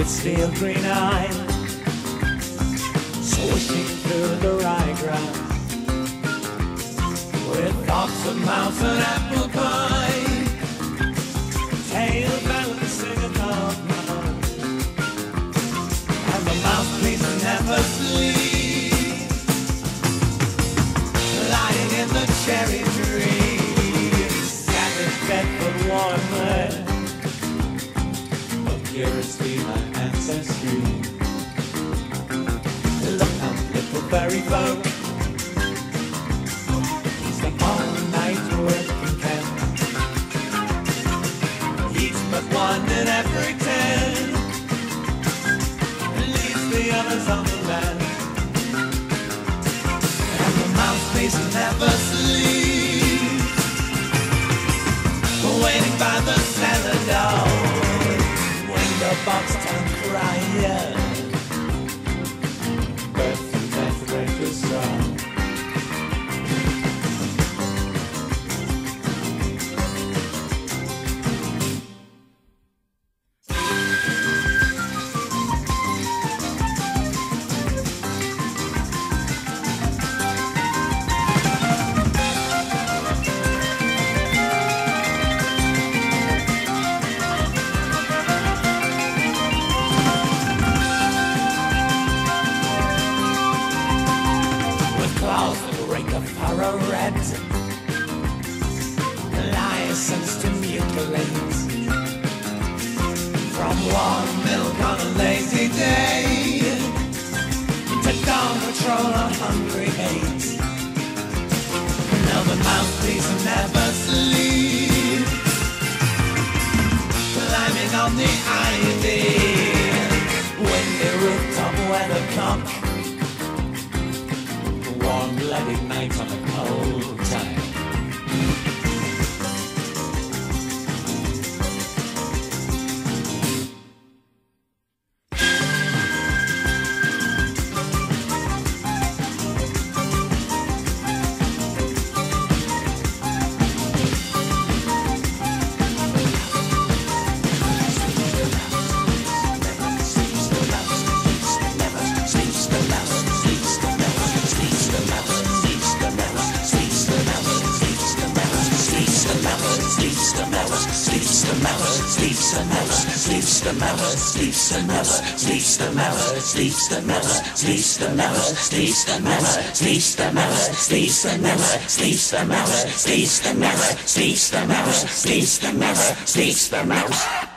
with steel green eyes, swishing through the ryegrass with thoughts of mouse and apple pie. Tail balancing above mine, and the mouse police never sleeps, lying in the cherry tree, scattered Bedford warmly. But curiously, my Look out, little fairy folk. He's the. Eats but one in every ten. Leaves the others on the yeah. Breath and death claws that rake a furrow red. License to mutilate. From warm milk on a lazy day to dawn patrol on hungry hate. Now the mouse police never sleeps, climbing on the ivy. Warm-blooded nights on a cold time. Sleeps the mouse, sleeps the mouse, sleeps the mouse, sleeps the mouse, sleeps the mouse, sleeps the mouse, sleeps the mouse, sleeps the mouse, sleeps the mouse, sleeps the mouse, sleeps the mouse, sleeps the mouse, sleeps the mouse.